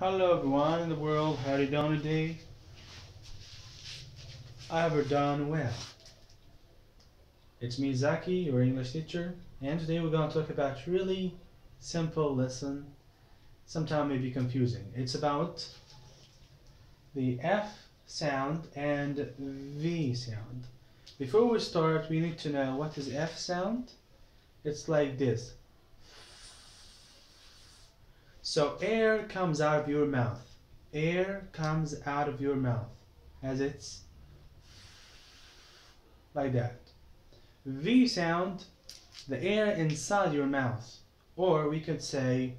Hello everyone in the world, how are you doing today? I have done well. It's me Zaki, your English teacher, and today we're going to talk about really simple lesson, sometimes may be confusing. It's about the F sound and V sound. Before we start, we need to know what is F sound. It's like this. So air comes out of your mouth. Air comes out of your mouth as it's like that. V sound, the air inside your mouth. Or we could say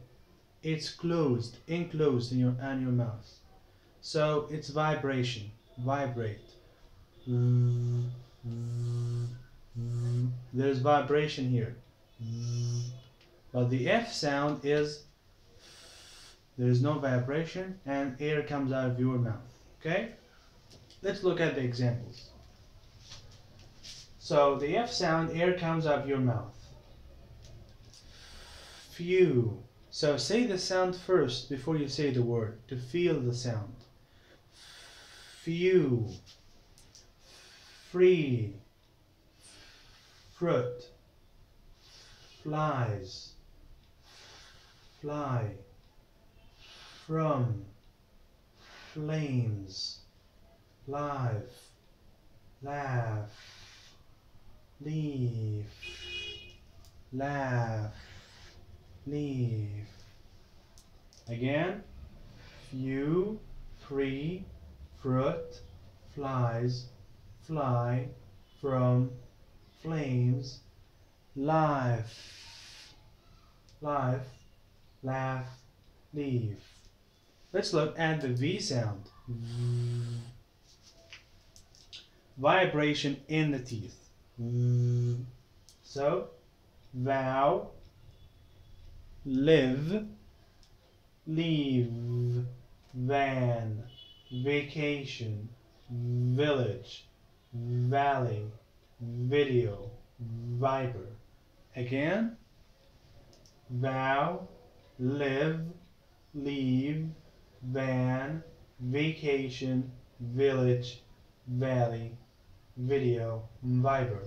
it's closed, enclosed in your, in your mouth. So it's vibration, vibrate. There's vibration here. But the F sound is there is no vibration and air comes out of your mouth okay? Let's look at the examples. So the F sound air comes out of your mouth. Few so say the sound first before you say the word to feel the sound. Few free. Fruit. Flies. Fly from flames live laugh leave laugh leave. Again few free fruit flies fly from flames live life laugh leave Let's look at the V sound. Vibration in the teeth. So, vow, live, leave, van, vacation, village, valley, video, viber. Again, vow, live, leave, van, vacation, village, valley, video, Viber.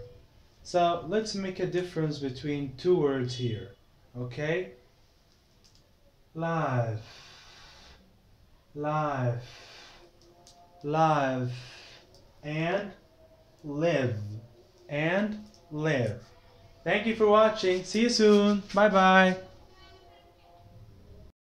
So let's make a difference between two words here, okay? Live, live, live, and live, and live. Thank you for watching. See you soon. Bye bye.